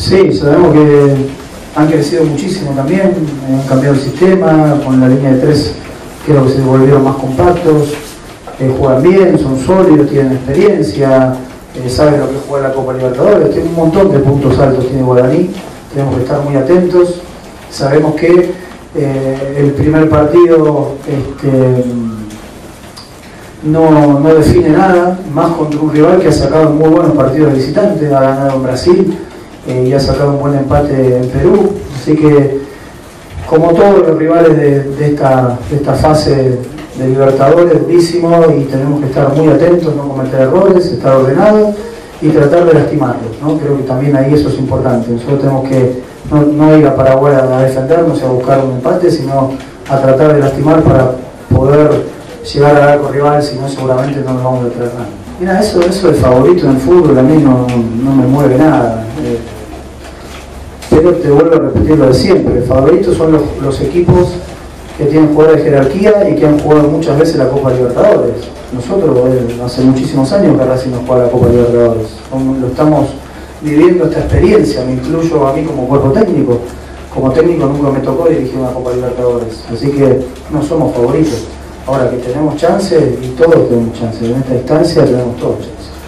Sí, sabemos que han crecido muchísimo también, han cambiado el sistema, con la línea de tres creo que se volvieron más compactos, eh, juegan bien, son sólidos, tienen experiencia, eh, saben lo que juega la Copa Libertadores, tiene un montón de puntos altos tiene Guaraní, tenemos que estar muy atentos, sabemos que eh, el primer partido este, no, no, define nada, más contra un rival que ha sacado muy buenos partidos de visitantes, ha ganado en Brasil y ha sacado un buen empate en Perú, así que como todos los rivales de, esta, esta fase de Libertadores, durísimo y tenemos que estar muy atentos, no cometer errores, estar ordenados y tratar de lastimarlos. ¿no? Creo que también ahí eso es importante. Nosotros tenemos que no, ir a Paraguay a defendernos y a buscar un empate, sino a tratar de lastimar para poder llegar al arco rival, si no seguramente no nos vamos a nada. Mira, eso, eso de favorito en el fútbol a mí no, me mueve nada. Pero te vuelvo a repetir lo de siempre, favoritos son los, equipos que tienen jugadores de jerarquía y que han jugado muchas veces la Copa Libertadores. Nosotros eh, hace muchísimos años que recién nos juega la Copa Libertadores. Lo estamos viviendo esta experiencia, me incluyo a mí como cuerpo técnico. Como técnico nunca me tocó dirigir una Copa Libertadores, así que no somos favoritos. Ahora que tenemos chance y todos tenemos chance, en esta instancia tenemos todos chance.